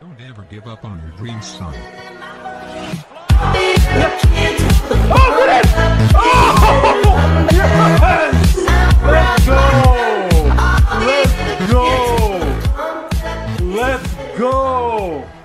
Don't ever give up on your dreams, son. Oh! Oh! Let's go! Let's go! Let's go!